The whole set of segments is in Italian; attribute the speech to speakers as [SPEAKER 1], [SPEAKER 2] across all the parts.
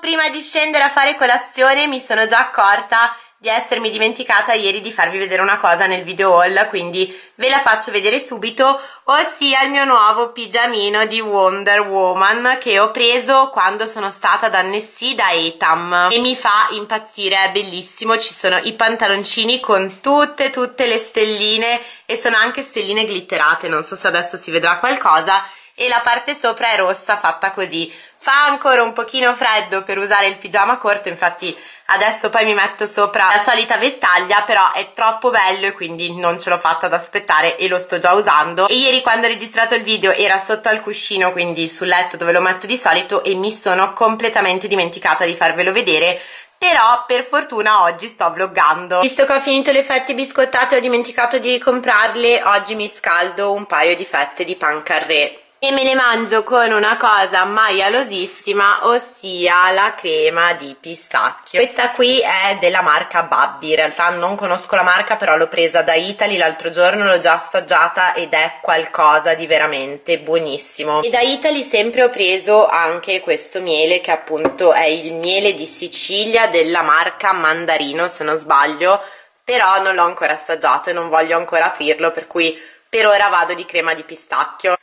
[SPEAKER 1] Prima di scendere a fare colazione mi sono già accorta di essermi dimenticata ieri di farvi vedere una cosa nel video haul, quindi ve la faccio vedere subito, ossia il mio nuovo pigiamino di Wonder Woman che ho preso quando sono stata da Nessie da Etam. E mi fa impazzire, è bellissimo, ci sono i pantaloncini con tutte tutte le stelline e sono anche stelline glitterate, non so se adesso si vedrà qualcosa e la parte sopra è rossa fatta così. Fa ancora un pochino freddo per usare il pigiama corto infatti adesso poi mi metto sopra la solita vestaglia però è troppo bello e quindi non ce l'ho fatta ad aspettare e lo sto già usando. E ieri quando ho registrato il video era sotto al cuscino quindi sul letto dove lo metto di solito e mi sono completamente dimenticata di farvelo vedere. Però per fortuna oggi sto vloggando. Visto che ho finito le fette biscottate e ho dimenticato di comprarle oggi mi scaldo un paio di fette di pan carré e me le mangio con una cosa maialosissima ossia la crema di pistacchio. Questa qui è della marca Babbi. In realtà non conosco la marca però l'ho presa da Italy l'altro giorno l'ho già assaggiata ed è qualcosa di veramente buonissimo. E da Italy sempre ho preso anche questo miele che appunto è il miele di Sicilia della marca Mandarino se non sbaglio però non l'ho ancora assaggiato e non voglio ancora aprirlo per cui per ora vado di crema di pistacchio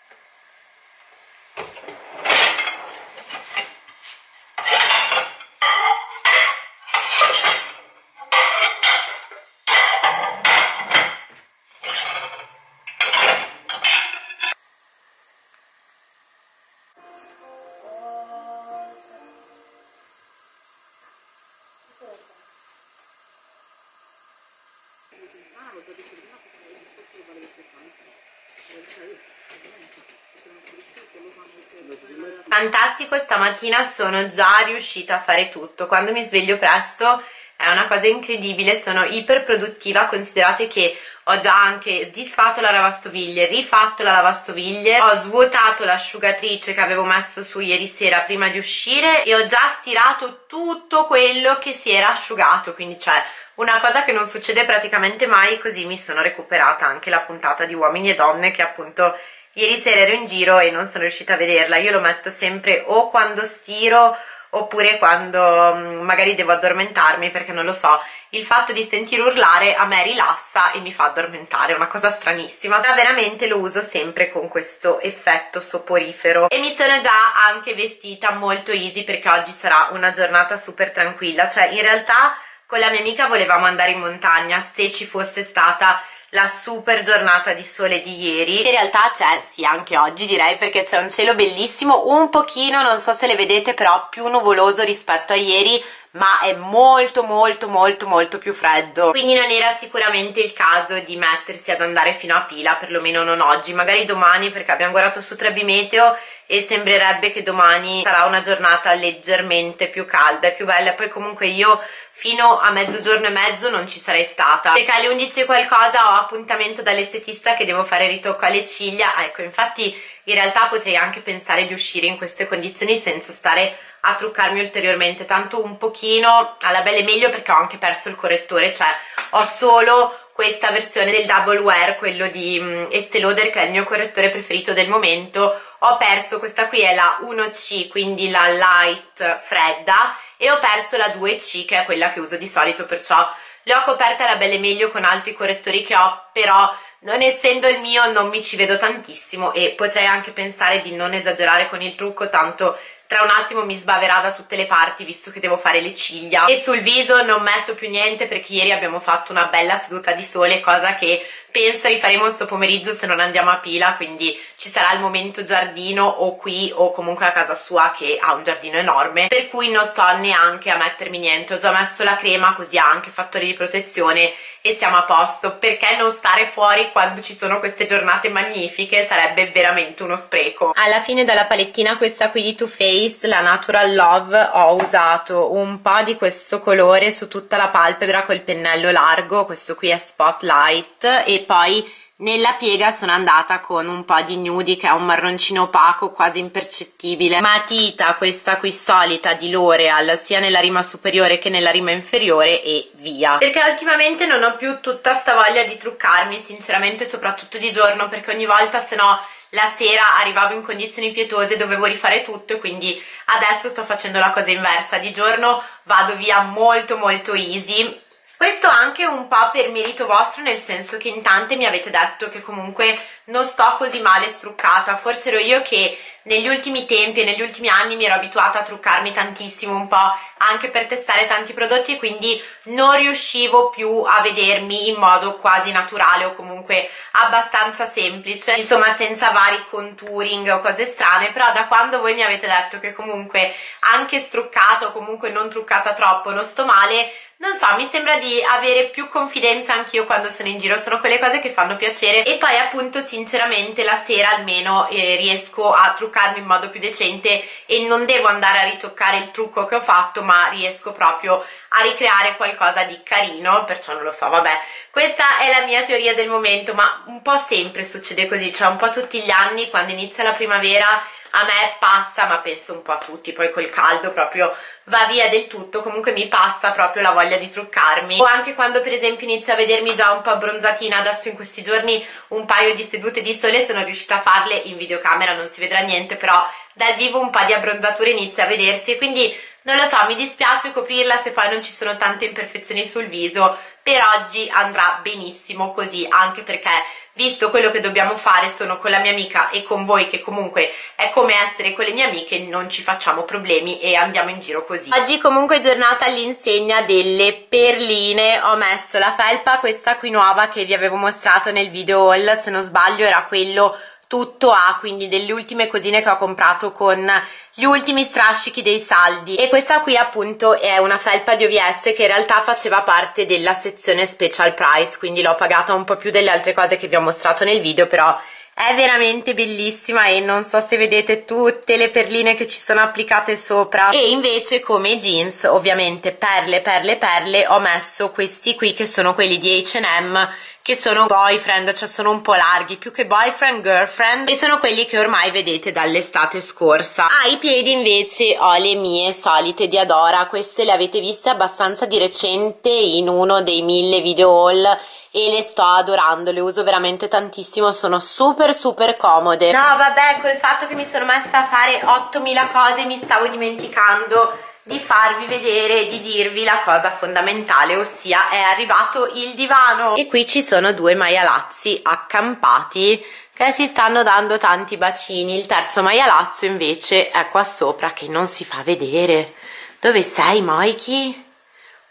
[SPEAKER 1] stamattina sono già riuscita a fare tutto. Quando mi sveglio presto è una cosa incredibile, sono iper produttiva, considerate che ho già anche disfatto la lavastoviglie, rifatto la lavastoviglie, ho svuotato l'asciugatrice che avevo messo su ieri sera prima di uscire e ho già stirato tutto quello che si era asciugato, quindi cioè una cosa che non succede praticamente mai, così mi sono recuperata anche la puntata di Uomini e Donne che appunto ieri sera ero in giro e non sono riuscita a vederla, io lo metto sempre o quando stiro oppure quando mm, magari devo addormentarmi perché non lo so, il fatto di sentire urlare a me rilassa e mi fa addormentare, è una cosa stranissima, ma veramente lo uso sempre con questo effetto soporifero. E mi sono già anche vestita molto easy perché oggi sarà una giornata super tranquilla, cioè in realtà con la mia amica volevamo andare in montagna se ci fosse stata la super giornata di sole di ieri. In realtà c'è sì anche oggi direi perché c'è un cielo bellissimo un pochino non so se le vedete però più nuvoloso rispetto a ieri ma è molto molto molto molto più freddo. Quindi non era sicuramente il caso di mettersi ad andare fino a pila perlomeno non oggi magari domani perché abbiamo guardato su 3B Meteo e sembrerebbe che domani sarà una giornata leggermente più calda e più bella. Poi comunque io fino a mezzogiorno e mezzo non ci sarei stata. Perché alle 11 qualcosa ho appuntamento dall'estetista che devo fare ritocco alle ciglia. Ah, ecco infatti in realtà potrei anche pensare di uscire in queste condizioni senza stare a truccarmi ulteriormente. Tanto un pochino alla belle meglio perché ho anche perso il correttore cioè ho solo questa versione del double wear quello di um, Estée Lauder che è il mio correttore preferito del momento. Ho perso questa qui è la 1C quindi la light fredda e ho perso la 2C che è quella che uso di solito perciò le ho coperte alla belle meglio con altri correttori che ho però non essendo il mio non mi ci vedo tantissimo e potrei anche pensare di non esagerare con il trucco tanto tra un attimo mi sbaverà da tutte le parti visto che devo fare le ciglia. E sul viso non metto più niente perché ieri abbiamo fatto una bella seduta di sole cosa che penso rifaremo sto pomeriggio se non andiamo a Pila, quindi ci sarà il momento giardino o qui o comunque a casa sua che ha un giardino enorme, per cui non sto neanche a mettermi niente, ho già messo la crema così ha anche fattori di protezione e siamo a posto, perché non stare fuori quando ci sono queste giornate magnifiche sarebbe veramente uno spreco. Alla fine dalla palettina questa qui di Too Faced, la Natural Love, ho usato un po' di questo colore su tutta la palpebra col pennello largo, questo qui è Spotlight e poi nella piega sono andata con un po' di nude che è un marroncino opaco quasi impercettibile. Matita questa qui solita di L'Oreal sia nella rima superiore che nella rima inferiore e via. Perché ultimamente non ho più tutta sta voglia di truccarmi sinceramente soprattutto di giorno perché ogni volta se no la sera arrivavo in condizioni pietose, dovevo rifare tutto e quindi adesso sto facendo la cosa inversa, di giorno vado via molto molto easy. Questo anche un po' per merito vostro, nel senso che in tante mi avete detto che comunque non sto così male struccata, forse ero io che negli ultimi tempi e negli ultimi anni mi ero abituata a truccarmi tantissimo un po' anche per testare tanti prodotti e quindi non riuscivo più a vedermi in modo quasi naturale o comunque abbastanza semplice, insomma senza vari contouring o cose strane, però da quando voi mi avete detto che comunque anche struccata o comunque non truccata troppo non sto male, non so, mi sembra di avere più confidenza anch'io quando sono in giro, sono quelle cose che fanno piacere. E poi appunto sinceramente la sera almeno eh, riesco a truccarmi in modo più decente e non devo andare a ritoccare il trucco che ho fatto ma riesco proprio a ricreare qualcosa di carino, perciò non lo so, vabbè. Questa è la mia teoria del momento, ma un po' sempre succede così, cioè un po' tutti gli anni quando inizia la primavera a me passa, ma penso un po' a tutti, poi col caldo proprio va via del tutto, comunque mi passa proprio la voglia di truccarmi. O anche quando per esempio inizio a vedermi già un po' abbronzatina, adesso in questi giorni un paio di sedute di sole sono riuscita a farle in videocamera, non si vedrà niente, però dal vivo un po' di abbronzatura inizia a vedersi quindi non lo so, mi dispiace coprirla se poi non ci sono tante imperfezioni sul viso, per oggi andrà benissimo così, anche perché visto quello che dobbiamo fare sono con la mia amica e con voi che comunque è come essere con le mie amiche non ci facciamo problemi e andiamo in giro così. Oggi comunque giornata all'insegna delle perline. Ho messo la felpa questa qui nuova che vi avevo mostrato nel video haul. Se non sbaglio era quello tutto a quindi delle ultime cosine che ho comprato con gli ultimi strascichi dei saldi. E questa qui appunto è una felpa di OVS che in realtà faceva parte della sezione special price quindi l'ho pagata un po' più delle altre cose che vi ho mostrato nel video però è veramente bellissima e non so se vedete tutte le perline che ci sono applicate sopra. E invece come jeans ovviamente perle perle perle ho messo questi qui che sono quelli di H&M che sono boyfriend, cioè sono un po' larghi, più che boyfriend, girlfriend, e sono quelli che ormai vedete dall'estate scorsa. Ai piedi invece ho le mie solite di Adora, queste le avete viste abbastanza di recente in uno dei mille video haul e le sto adorando, le uso veramente tantissimo, sono super super comode. No vabbè, col fatto che mi sono messa a fare 8000 cose mi stavo dimenticando di farvi vedere, di dirvi la cosa fondamentale, ossia è arrivato il divano. E qui ci sono due maialazzi accampati che si stanno dando tanti bacini. Il terzo maialazzo invece è qua sopra che non si fa vedere. Dove sei, Moiki?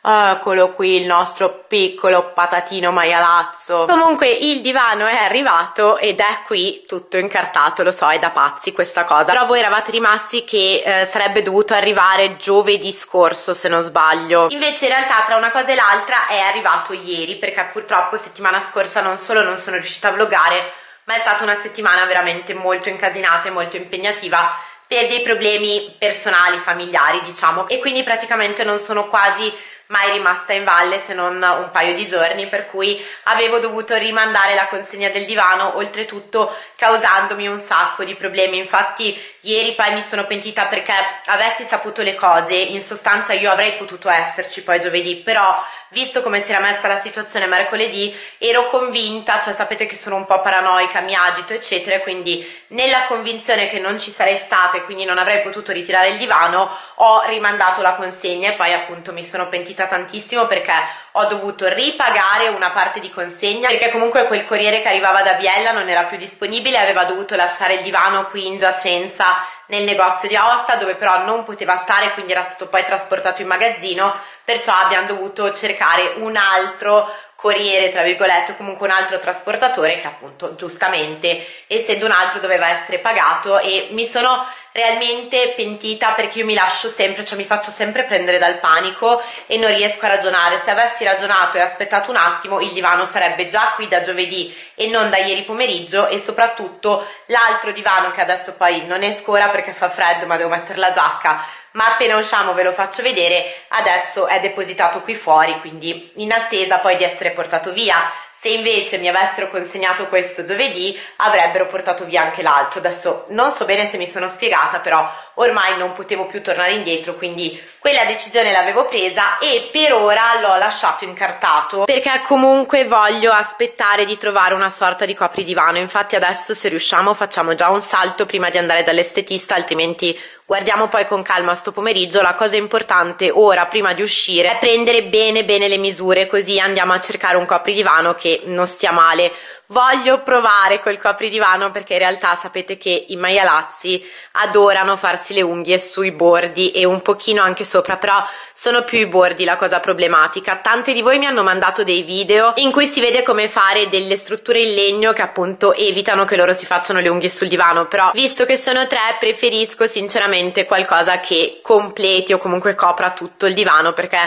[SPEAKER 1] Eccolo qui il nostro piccolo patatino maialazzo. Comunque il divano è arrivato ed è qui tutto incartato, lo so, è da pazzi questa cosa. Però voi eravate rimasti che eh, sarebbe dovuto arrivare giovedì scorso, se non sbaglio. Invece in realtà tra una cosa e l'altra è arrivato ieri, perché purtroppo settimana scorsa non solo non sono riuscita a vloggare, ma è stata una settimana veramente molto incasinata e molto impegnativa per dei problemi personali, familiari, diciamo, e quindi praticamente non sono quasi mai rimasta in valle se non un paio di giorni per cui avevo dovuto rimandare la consegna del divano oltretutto causandomi un sacco di problemi. Infatti ieri poi mi sono pentita perché avessi saputo le cose in sostanza io avrei potuto esserci poi giovedì però visto come si era messa la situazione mercoledì ero convinta cioè sapete che sono un po' paranoica mi agito eccetera quindi nella convinzione che non ci sarei stata e quindi non avrei potuto ritirare il divano ho rimandato la consegna e poi appunto mi sono pentita pentita tantissimo perché ho dovuto ripagare una parte di consegna perché comunque quel corriere che arrivava da Biella non era più disponibile aveva dovuto lasciare il divano qui in giacenza nel negozio di Aosta dove però non poteva stare quindi era stato poi trasportato in magazzino perciò abbiamo dovuto cercare un altro corriere, tra virgolette, o comunque un altro trasportatore che appunto giustamente, essendo un altro, doveva essere pagato e mi sono realmente pentita perché io mi lascio sempre, cioè mi faccio sempre prendere dal panico e non riesco a ragionare. Se avessi ragionato e aspettato un attimo, il divano sarebbe già qui da giovedì e non da ieri pomeriggio e soprattutto l'altro divano che adesso poi non esco ora perché fa freddo ma devo mettere la giacca ma appena usciamo ve lo faccio vedere adesso è depositato qui fuori quindi in attesa poi di essere portato via. Se invece mi avessero consegnato questo giovedì avrebbero portato via anche l'altro. Adesso non so bene se mi sono spiegata però ormai non potevo più tornare indietro quindi quella decisione l'avevo presa e per ora l'ho lasciato incartato. Perché comunque voglio aspettare di trovare una sorta di copridivano. Infatti adesso se riusciamo facciamo già un salto prima di andare dall'estetista altrimenti guardiamo poi con calma sto pomeriggio. La cosa importante ora prima di uscire è prendere bene bene le misure così andiamo a cercare un copridivano che non stia male voglio provare quel copridivano perché in realtà sapete che i maialazzi adorano farsi le unghie sui bordi e un pochino anche sopra però sono più i bordi la cosa problematica. Tante di voi mi hanno mandato dei video in cui si vede come fare delle strutture in legno che appunto evitano che loro si facciano le unghie sul divano però visto che sono tre preferisco sinceramente qualcosa che completi o comunque copra tutto il divano perché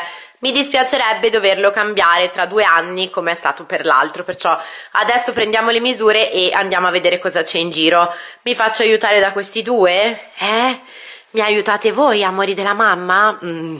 [SPEAKER 1] mi dispiacerebbe doverlo cambiare tra due anni come è stato per l'altro, perciò adesso prendiamo le misure e andiamo a vedere cosa c'è in giro. Mi faccio aiutare da questi due? Eh? Mi aiutate voi, amori della mamma? Mm,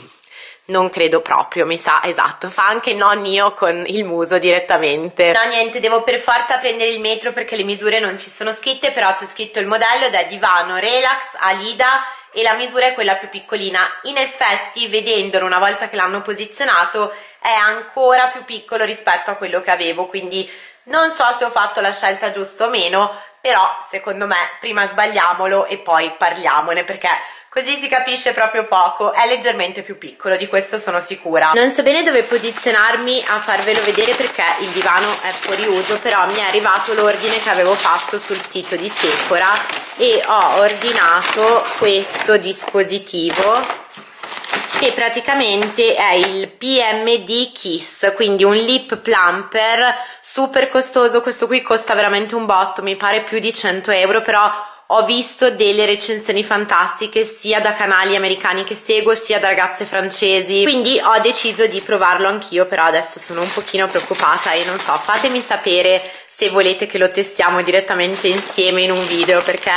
[SPEAKER 1] non credo proprio, mi sa, esatto, fa anche nonnio con il muso direttamente. No, niente, devo per forza prendere il metro perché le misure non ci sono scritte, però c'è scritto il modello è divano relax Alida e la misura è quella più piccolina. In effetti, vedendolo una volta che l'hanno posizionato, è ancora più piccolo rispetto a quello che avevo, quindi non so se ho fatto la scelta giusta o meno, però secondo me prima sbagliamolo e poi parliamone perché così si capisce proprio poco, è leggermente più piccolo, di questo sono sicura. Non so bene dove posizionarmi a farvelo vedere perché il divano è fuori uso, però mi è arrivato l'ordine che avevo fatto sul sito di Sephora e ho ordinato questo dispositivo che praticamente è il PMD Kiss, quindi un lip plumper super costoso, questo qui costa veramente un botto, mi pare più di 100 euro, però ho visto delle recensioni fantastiche sia da canali americani che seguo sia da ragazze francesi. Quindi ho deciso di provarlo anch'io però adesso sono un pochino preoccupata e non so fatemi sapere se volete che lo testiamo direttamente insieme in un video perché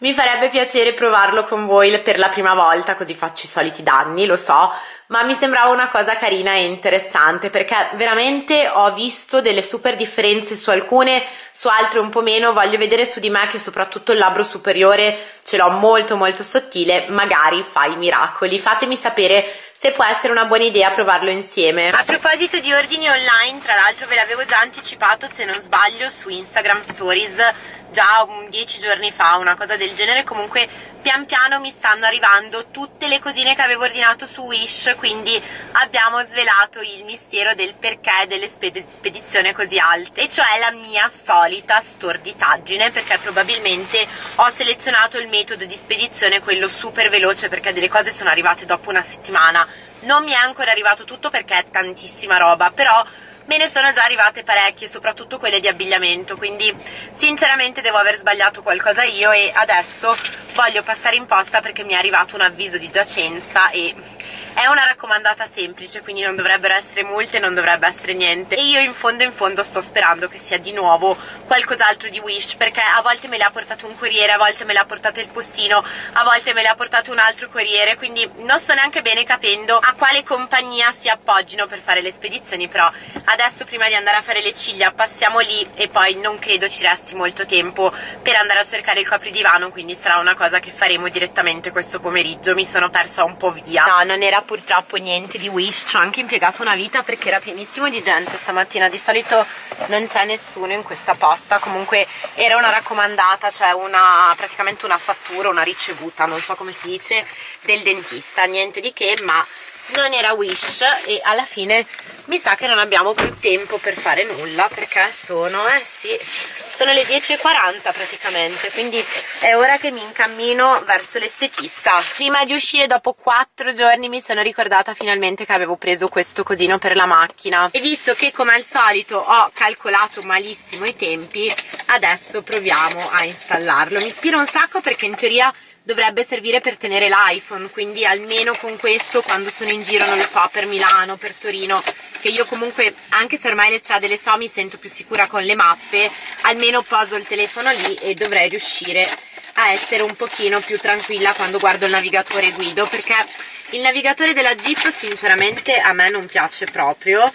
[SPEAKER 1] mi farebbe piacere provarlo con voi per la prima volta, così faccio i soliti danni, lo so, ma mi sembrava una cosa carina e interessante perché veramente ho visto delle super differenze su alcune, su altre un po' meno. Voglio vedere su di me che soprattutto il labbro superiore ce l'ho molto molto sottile, magari fa i miracoli. Fatemi sapere se può essere una buona idea provarlo insieme. A proposito di ordini online, tra l'altro ve l'avevo già anticipato se non sbaglio su Instagram Stories già 10 giorni fa, una cosa del genere, comunque pian piano mi stanno arrivando tutte le cosine che avevo ordinato su Wish, quindi abbiamo svelato il mistero del perché delle spedizioni così alte, e cioè la mia solita storditaggine, perché probabilmente ho selezionato il metodo di spedizione, quello super veloce, perché delle cose sono arrivate dopo una settimana, non mi è ancora arrivato tutto perché è tantissima roba, però me ne sono già arrivate parecchie, soprattutto quelle di abbigliamento, quindi sinceramente devo aver sbagliato qualcosa io e adesso voglio passare in posta perché mi è arrivato un avviso di giacenza e è una raccomandata semplice, quindi non dovrebbero essere multe, non dovrebbe essere niente. E io in fondo in fondo sto sperando che sia di nuovo qualcos'altro di Wish, perché a volte me le ha portato un corriere, a volte me le ha portato il postino, a volte me le ha portato un altro corriere, quindi non sto neanche bene capendo a quale compagnia si appoggino per fare le spedizioni, però adesso prima di andare a fare le ciglia passiamo lì e poi non credo ci resti molto tempo per andare a cercare il copridivano, quindi sarà una cosa che faremo direttamente questo pomeriggio. Mi sono persa un po' via. No, non era purtroppo niente di Wish, ci ho anche impiegato una vita perché era pienissimo di gente. Stamattina, di solito non c'è nessuno in questa posta, comunque era una raccomandata, cioè una, praticamente una fattura, una ricevuta, non so come si dice, del dentista, niente di che, ma non era Wish e alla fine mi sa che non abbiamo più tempo per fare nulla perché sono, eh sì, sono le 10.40 praticamente quindi è ora che mi incammino verso l'estetista. Prima di uscire dopo 4 giorni mi sono ricordata finalmente che avevo preso questo cosino per la macchina. E visto che come al solito ho calcolato malissimo i tempi adesso proviamo a installarlo. Mi ispira un sacco perché in teoria dovrebbe servire per tenere l'iPhone quindi almeno con questo quando sono in giro non lo so per Milano, per Torino che io comunque anche se ormai le strade le so mi sento più sicura con le mappe almeno poso il telefono lì e dovrei riuscire a essere un pochino più tranquilla quando guardo il navigatore e guido perché il navigatore della Jeep sinceramente a me non piace proprio.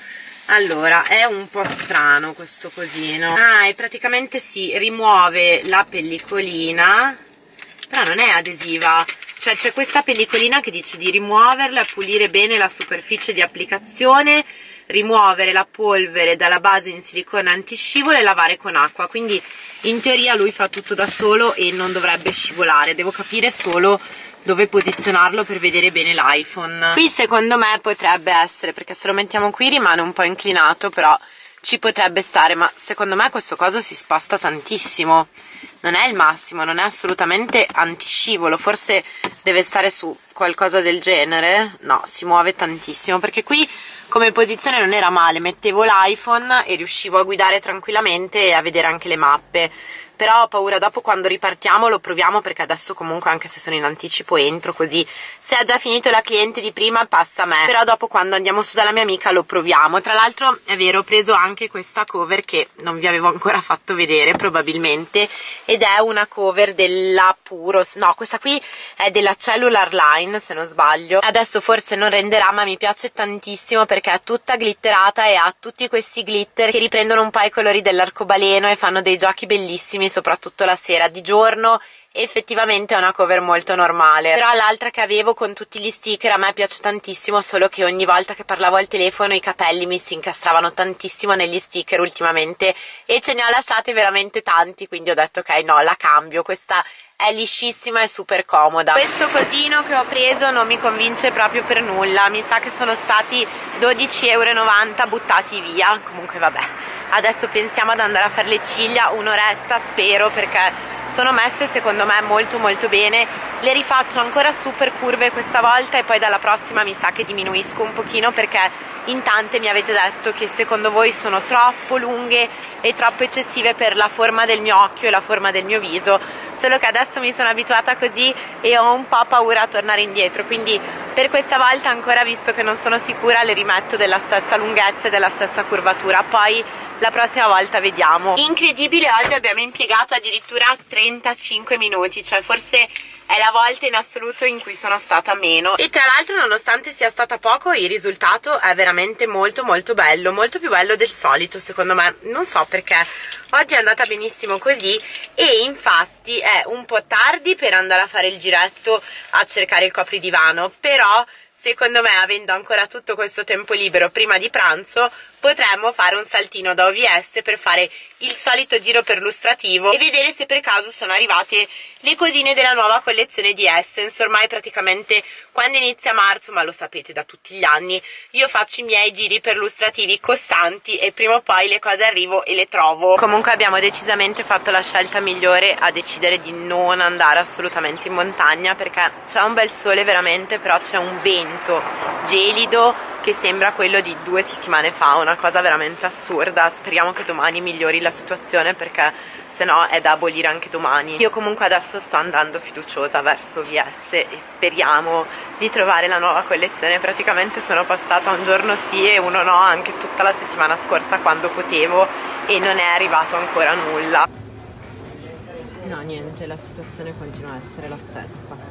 [SPEAKER 1] Allora è un po' strano questo cosino. Ah e praticamente si rimuove la pellicolina però non è adesiva. Cioè c'è questa pellicolina che dice di rimuoverla e pulire bene la superficie di applicazione rimuovere la polvere dalla base in silicone antiscivolo e lavare con acqua. Quindi in teoria lui fa tutto da solo e non dovrebbe scivolare. Devo capire solo dove posizionarlo per vedere bene l'iPhone. Qui secondo me potrebbe essere perché se lo mettiamo qui rimane un po' inclinato però ci potrebbe stare ma secondo me questo coso si sposta tantissimo non è il massimo, non è assolutamente antiscivolo forse deve stare su qualcosa del genere? No, si muove tantissimo perché qui come posizione non era male mettevo l'iPhone e riuscivo a guidare tranquillamente e a vedere anche le mappe. Però ho paura dopo quando ripartiamo lo proviamo perché adesso comunque anche se sono in anticipo entro così se ha già finito la cliente di prima passa a me. Però dopo quando andiamo su dalla mia amica lo proviamo. Tra l'altro è vero ho preso anche questa cover che non vi avevo ancora fatto vedere probabilmente ed è una cover della Puros. No questa qui è della Cellular Line se non sbaglio. Adesso forse non renderà ma mi piace tantissimo perché è tutta glitterata e ha tutti questi glitter che riprendono un po' i colori dell'arcobaleno e fanno dei giochi bellissimi soprattutto la sera, di giorno effettivamente è una cover molto normale. Però l'altra che avevo con tutti gli sticker a me piace tantissimo solo che ogni volta che parlavo al telefono i capelli mi si incastravano tantissimo negli sticker ultimamente e ce ne ho lasciati veramente tanti quindi ho detto ok no la cambio. Questa è liscissima e super comoda. Questo cosino che ho preso non mi convince proprio per nulla mi sa che sono stati 12,90 euro buttati via. Comunque vabbè adesso pensiamo ad andare a fare le ciglia un'oretta spero perché sono messe secondo me molto molto bene. Le rifaccio ancora super curve questa volta e poi dalla prossima mi sa che diminuisco un pochino perché in tante mi avete detto che secondo voi sono troppo lunghe e troppo eccessive per la forma del mio occhio e la forma del mio viso. Solo che adesso mi sono abituata così e ho un po' paura a tornare indietro quindi per questa volta ancora visto che non sono sicura le rimetto della stessa lunghezza e della stessa curvatura. Poi la prossima volta vediamo. Incredibile oggi abbiamo impiegato addirittura 35 minuti cioè forse è la volta in assoluto in cui sono stata meno. E tra l'altro nonostante sia stata poco il risultato è veramente molto molto bello. Molto più bello del solito secondo me. Non so perché. Oggi è andata benissimo così. E infatti è un po' tardi per andare a fare il giretto a cercare il copridivano. Però secondo me avendo ancora tutto questo tempo libero prima di pranzo potremmo fare un saltino da OVS per fare il solito giro perlustrativo e vedere se per caso sono arrivate le cosine della nuova collezione di Essence. Ormai praticamente quando inizia marzo ma lo sapete da tutti gli anni io faccio i miei giri perlustrativi costanti e prima o poi le cose arrivo e le trovo. Comunque abbiamo decisamente fatto la scelta migliore a decidere di non andare assolutamente in montagna perché c'è un bel sole veramente però c'è un vento gelido che sembra quello di due settimane fa, una cosa veramente assurda, speriamo che domani migliori la situazione perché se no è da abolire anche domani. Io comunque adesso sto andando fiduciosa verso VS e speriamo di trovare la nuova collezione, praticamente sono passata un giorno sì e uno no anche tutta la settimana scorsa quando potevo e non è arrivato ancora nulla. No niente, la situazione continua a essere la stessa.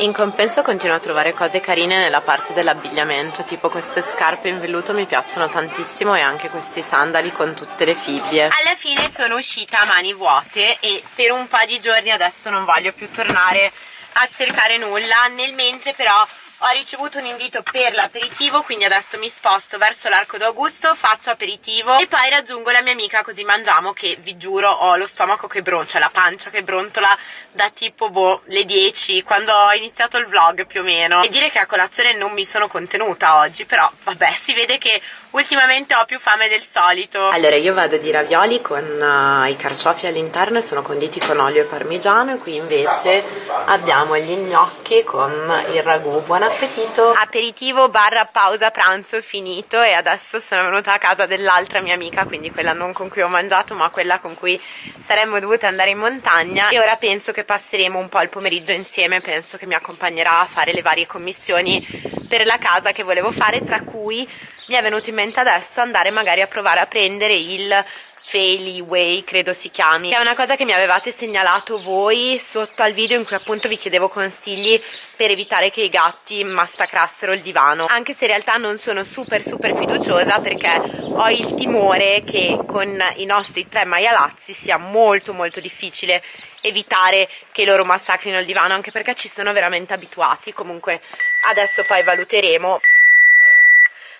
[SPEAKER 1] In compenso continuo a trovare cose carine nella parte dell'abbigliamento, tipo queste scarpe in velluto mi piacciono tantissimo e anche questi sandali con tutte le fibbie. Alla fine sono uscita a mani vuote e per un po' di giorni adesso non voglio più tornare a cercare nulla, nel mentre però ho ricevuto un invito per l'aperitivo quindi adesso mi sposto verso l'arco d'Augusto faccio aperitivo e poi raggiungo la mia amica così mangiamo che vi giuro ho lo stomaco che brontola la pancia che brontola da tipo boh le 10 quando ho iniziato il vlog più o meno. E dire che a colazione non mi sono contenuta oggi però vabbè si vede che ultimamente ho più fame del solito. Allora io vado di ravioli con uh, i carciofi all'interno e sono conditi con olio e parmigiano e qui invece abbiamo gli gnocchi con il ragù. Buon appetito. Aperitivo barra pausa pranzo finito e adesso sono venuta a casa dell'altra mia amica quindi quella non con cui ho mangiato ma quella con cui saremmo dovute andare in montagna. E ora penso che passeremo un po' il pomeriggio insieme penso che mi accompagnerà a fare le varie commissioni per la casa che volevo fare tra cui mi è venuto in mente adesso andare magari a provare a prendere il Faily Way, credo si chiami, che è una cosa che mi avevate segnalato voi sotto al video in cui appunto vi chiedevo consigli per evitare che i gatti massacrassero il divano, anche se in realtà non sono super super fiduciosa perché ho il timore che con i nostri tre maialazzi sia molto molto difficile evitare che loro massacrino il divano, anche perché ci sono veramente abituati, comunque adesso poi valuteremo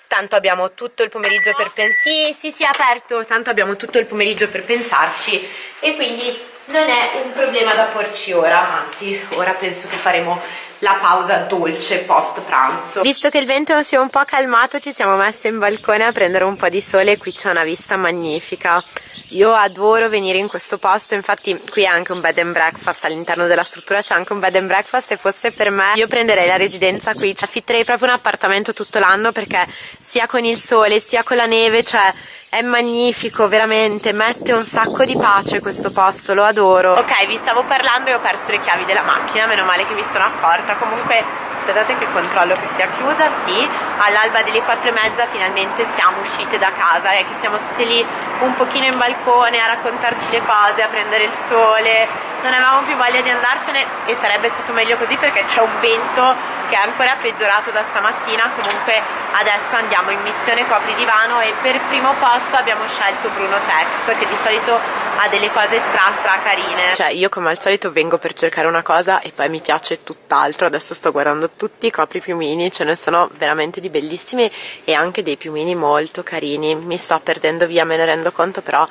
[SPEAKER 1] tanto abbiamo tutto il pomeriggio per pensarci sì, sì, sì, aperto, tanto abbiamo tutto il pomeriggio per pensarci e quindi non è un problema da porci ora, anzi, ora penso che faremo la pausa dolce post pranzo. Visto che il vento si è un po' calmato ci siamo messe in balcone a prendere un po' di sole e qui c'è una vista magnifica. Io adoro venire in questo posto, infatti qui è anche un bed and breakfast, all'interno della struttura c'è anche un bed and breakfast e fosse per me io prenderei la residenza qui, cioè, affitterei proprio un appartamento tutto l'anno perché sia con il sole sia con la neve, cioè è magnifico veramente, mette un sacco di pace questo posto, lo adoro. Ok, vi stavo parlando e ho perso le chiavi della macchina, meno male che mi sono accorta, comunque aspettate che controllo che sia chiusa, sì, all'alba delle quattro e mezza finalmente siamo uscite da casa e che siamo state lì un pochino in balcone a raccontarci le cose, a prendere il sole, non avevamo più voglia di andarcene e sarebbe stato meglio così perché c'è un vento che è ancora peggiorato da stamattina, comunque adesso andiamo in missione copri divano e per primo posto abbiamo scelto Bruno Tex che di solito ha delle cose stra stra carine. Cioè io come al solito vengo per cercare una cosa e poi mi piace tutt'altro, adesso sto guardando tutti i copri piumini, ce ne sono veramente di bellissimi e anche dei piumini molto carini. Mi sto perdendo via, me ne rendo conto, però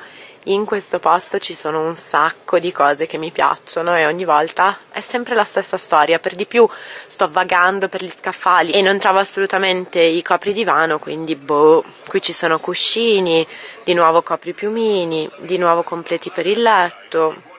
[SPEAKER 1] in questo posto ci sono un sacco di cose che mi piacciono e ogni volta è sempre la stessa storia. Per di più sto vagando per gli scaffali e non trovo assolutamente i copri divano, quindi boh, qui ci sono cuscini, di nuovo copri piumini, di nuovo completi per il letto.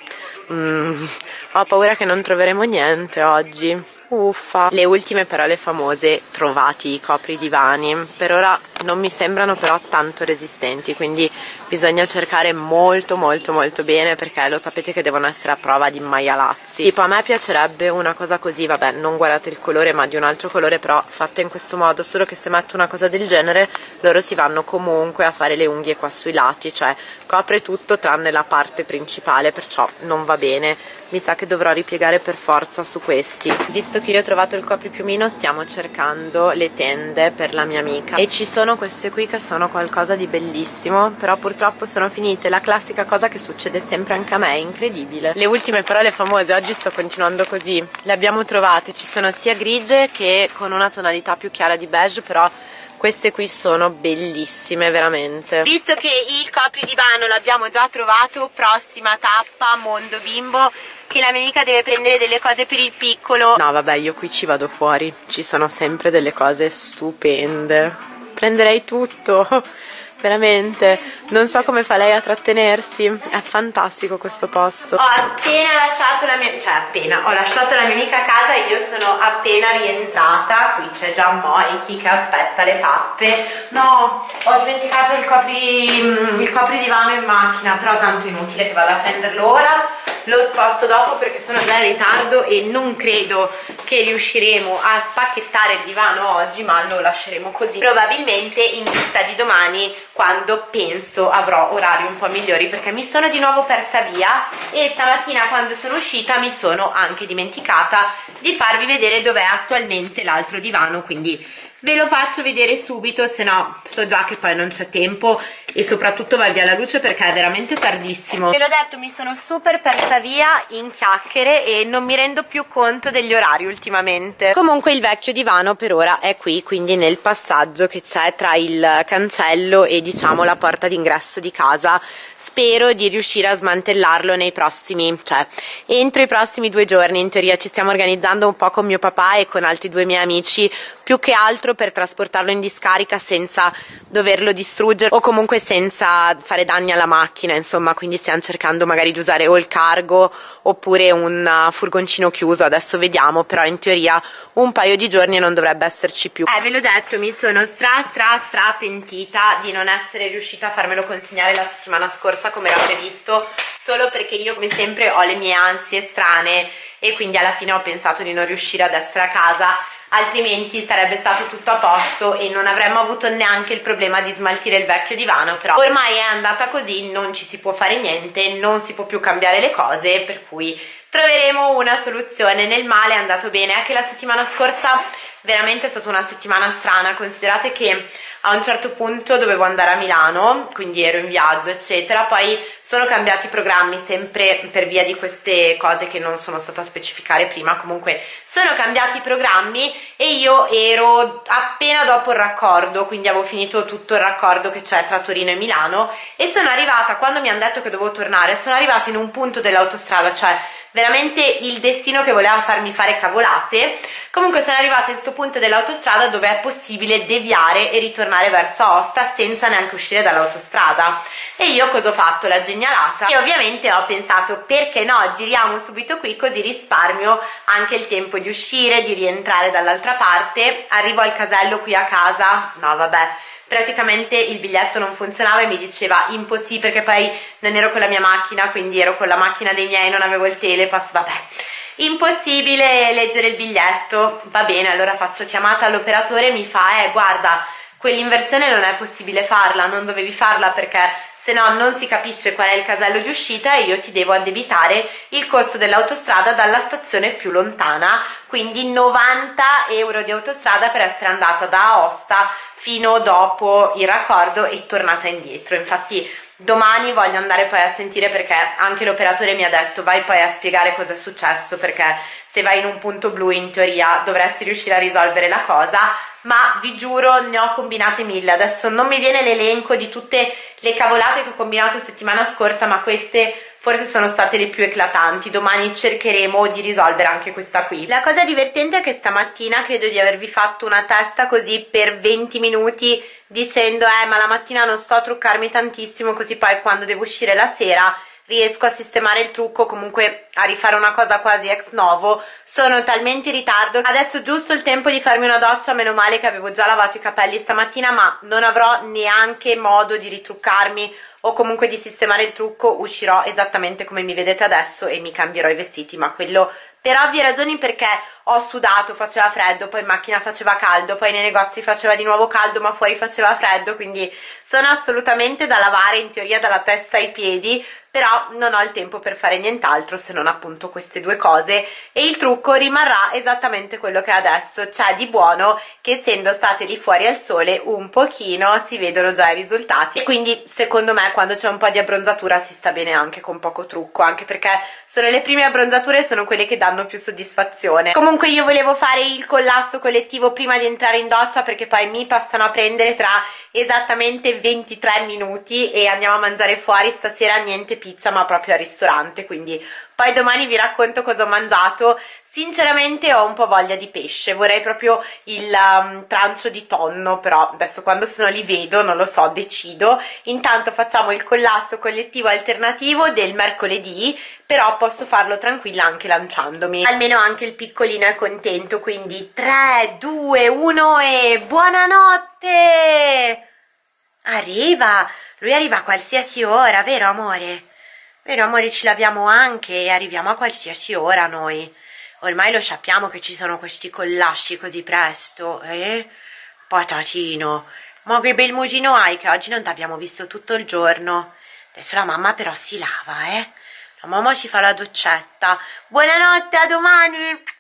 [SPEAKER 1] Mm, ho paura che non troveremo niente oggi. Uffa. Le ultime parole famose, trovati i copri divani. Per ora non mi sembrano però tanto resistenti, quindi bisogna cercare molto molto molto bene perché lo sapete che devono essere a prova di maialazzi. Tipo a me piacerebbe una cosa così, vabbè, non guardate il colore ma di un altro colore però fatta in questo modo, solo che se metto una cosa del genere loro si vanno comunque a fare le unghie qua sui lati, cioè copre tutto tranne la parte principale, perciò non va bene. Mi sa che dovrò ripiegare per forza su questi. Visto che io ho trovato il copripiumino stiamo cercando le tende per la mia amica. E ci sono queste qui che sono qualcosa di bellissimo però purtroppo sono finite. La classica cosa che succede sempre anche a me è incredibile. Le ultime parole famose oggi sto continuando così. Le abbiamo trovate ci sono sia grigie che con una tonalità più chiara di beige però queste qui sono bellissime veramente. Visto che il copri divano l'abbiamo già trovato prossima tappa mondo bimbo che la mia amica deve prendere delle cose per il piccolo. No vabbè io qui ci vado fuori. Ci sono sempre delle cose stupende prenderei tutto veramente. Non so come fa lei a trattenersi. È fantastico questo posto. Ho appena lasciato la mia cioè appena ho lasciato la mia amica a casa e io sono appena rientrata. Qui c'è già Moiki che aspetta le pappe. No ho dimenticato il copri il copri divano in macchina però tanto inutile che vado a prenderlo ora lo sposto dopo perché sono già in ritardo e non credo che riusciremo a spacchettare il divano oggi ma lo lasceremo così. Probabilmente in vista di domani quando penso avrò orari un po' migliori perché mi sono di nuovo persa via e stamattina quando sono uscita mi sono anche dimenticata di farvi vedere dov'è attualmente l'altro divano quindi ve lo faccio vedere subito se no so già che poi non c'è tempo e soprattutto va via la luce perché è veramente tardissimo. Ve l'ho detto mi sono super persa via in chiacchiere e non mi rendo più conto degli orari ultimamente. Comunque il vecchio divano per ora è qui quindi nel passaggio che c'è tra il cancello e diciamo la porta d'ingresso di casa spero di riuscire a smantellarlo nei prossimi, cioè entro i prossimi due giorni. In teoria ci stiamo organizzando un po' con mio papà e con altri due miei amici più che altro per trasportarlo in discarica senza doverlo distruggere o comunque senza fare danni alla macchina insomma. Quindi stiamo cercando magari di usare o il cargo oppure un uh, furgoncino chiuso. Adesso vediamo però in teoria un paio di giorni non dovrebbe esserci più. Eh ve l'ho detto mi sono stra stra stra pentita di non essere riuscita a farmelo consegnare la settimana scorsa come era previsto solo perché io come sempre ho le mie ansie strane e quindi alla fine ho pensato di non riuscire ad essere a casa altrimenti sarebbe stato tutto a posto e non avremmo avuto neanche il problema di smaltire il vecchio divano però ormai è andata così non ci si può fare niente non si può più cambiare le cose per cui troveremo una soluzione. Nel male è andato bene anche la settimana scorsa veramente è stata una settimana strana. Considerate che a un certo punto dovevo andare a Milano, quindi ero in viaggio eccetera, poi sono cambiati i programmi sempre per via di queste cose che non sono stata a specificare prima, comunque sono cambiati i programmi e io ero appena dopo il raccordo, quindi avevo finito tutto il raccordo che c'è tra Torino e Milano e sono arrivata, quando mi hanno detto che dovevo tornare, sono arrivata in un punto dell'autostrada, cioè veramente il destino che voleva farmi fare cavolate. Comunque sono arrivata a questo punto dell'autostrada dove è possibile deviare e ritornare verso Aosta senza neanche uscire dall'autostrada. E io cosa ho fatto? la genialata. E ovviamente ho pensato perché no? Giriamo subito qui così risparmio anche il tempo di uscire di rientrare dall'altra parte. Arrivo al casello qui a casa. No vabbè praticamente il biglietto non funzionava e mi diceva impossibile perché poi non ero con la mia macchina quindi ero con la macchina dei miei non avevo il telepass vabbè. Impossibile leggere il biglietto. Va bene allora faccio chiamata all'operatore e mi fa eh guarda quell'inversione non è possibile farla non dovevi farla perché se no non si capisce qual è il casello di uscita e io ti devo addebitare il costo dell'autostrada dalla stazione più lontana. Quindi 90 euro di autostrada per essere andata da Aosta fino dopo il raccordo e tornata indietro. Infatti domani voglio andare poi a sentire perché anche l'operatore mi ha detto vai poi a spiegare cosa è successo perché se vai in un punto blu in teoria dovresti riuscire a risolvere la cosa. Ma vi giuro ne ho combinate mille. Adesso non mi viene l'elenco di tutte le cavolate che ho combinato settimana scorsa ma queste forse sono state le più eclatanti. Domani cercheremo di risolvere anche questa qui. La cosa divertente è che stamattina credo di avervi fatto una testa così per 20 minuti dicendo eh ma la mattina non sto a truccarmi tantissimo così poi quando devo uscire la sera riesco a sistemare il trucco comunque a rifare una cosa quasi ex novo sono talmente in ritardo. Adesso giusto il tempo di farmi una doccia meno male che avevo già lavato i capelli stamattina ma non avrò neanche modo di ritruccarmi o comunque di sistemare il trucco. Uscirò esattamente come mi vedete adesso e mi cambierò i vestiti ma quello per ovvie ragioni perché ho sudato, faceva freddo, poi in macchina faceva caldo, poi nei negozi faceva di nuovo caldo ma fuori faceva freddo, quindi sono assolutamente da lavare in teoria dalla testa ai piedi, però non ho il tempo per fare nient'altro se non appunto queste due cose e il trucco rimarrà esattamente quello che adesso, c'è di buono che essendo state lì fuori al sole un pochino si vedono già i risultati e quindi secondo me quando c'è un po' di abbronzatura si sta bene anche con poco trucco, anche perché sono le prime abbronzature sono quelle che danno più soddisfazione. Comunque io volevo fare il collasso collettivo prima di entrare in doccia perché poi mi passano a prendere tra esattamente 23 minuti e andiamo a mangiare fuori. Stasera niente pizza ma proprio al ristorante quindi poi domani vi racconto cosa ho mangiato. Sinceramente ho un po' voglia di pesce vorrei proprio il um, trancio di tonno però adesso quando sono li vedo non lo so decido. Intanto facciamo il collasso collettivo alternativo del mercoledì però posso farlo tranquilla anche lanciandomi. Almeno anche il piccolino è contento quindi 3, 2, 1 e buonanotte arriva lui arriva a qualsiasi ora vero amore? Vero amore ci laviamo anche e arriviamo a qualsiasi ora noi. Ormai lo sappiamo che ci sono questi collassi così presto, eh? Patatino, ma che bel musino hai che oggi non ti abbiamo visto tutto il giorno. Adesso la mamma però si lava, eh? La mamma si fa la doccetta. Buonanotte, a domani!